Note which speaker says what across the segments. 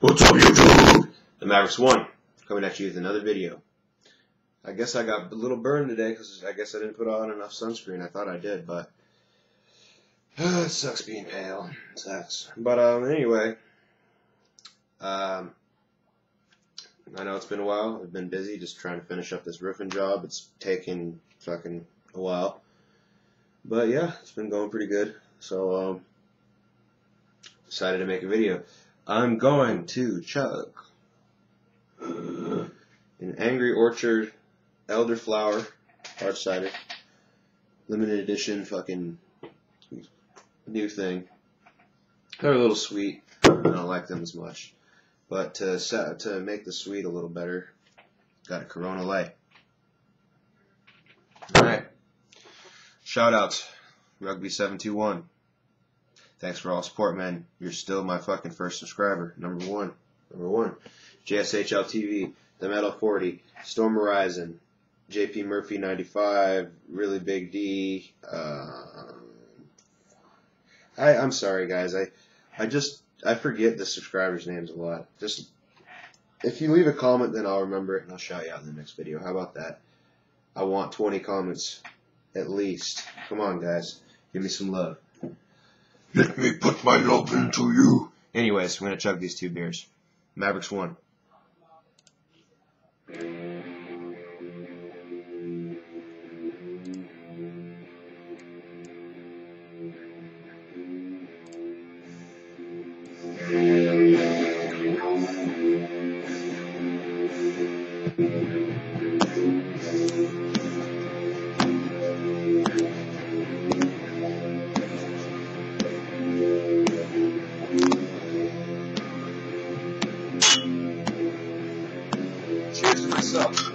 Speaker 1: What's up, YouTube? The Mavericks won. Coming at you with another video. I guess I got a little burned today because I guess I didn't put on enough sunscreen. I thought I did, but it sucks being pale. It sucks. But um, anyway, um, I know it's been a while. I've been busy just trying to finish up this roofing job. It's taken fucking a while. But yeah, it's been going pretty good. So um, decided to make a video. I'm going to chug. An Angry Orchard Elderflower Hard Cider. Limited edition fucking new thing. They're a little sweet. I don't like them as much. But to, set, to make the sweet a little better, got a Corona Light. Alright. Shoutouts. Rugby721. Thanks for all support, man. You're still my fucking first subscriber. Number one. Number one. JSHL TV, The Metal 40, Storm Horizon, JP Murphy 95, Really Big D. Uh, I, I'm sorry, guys. I, I just, I forget the subscribers' names a lot. Just, if you leave a comment, then I'll remember it and I'll shout you out in the next video. How about that? I want 20 comments at least. Come on, guys. Give me some love.
Speaker 2: Let me put my love into you.
Speaker 1: Anyways, I'm gonna chug these two beers. Mavericks won. Myself.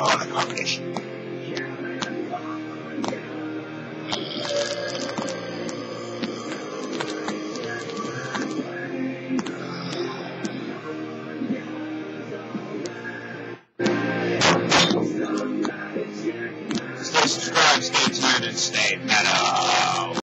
Speaker 2: Oh, the combination. Stay tuned, and stay metal.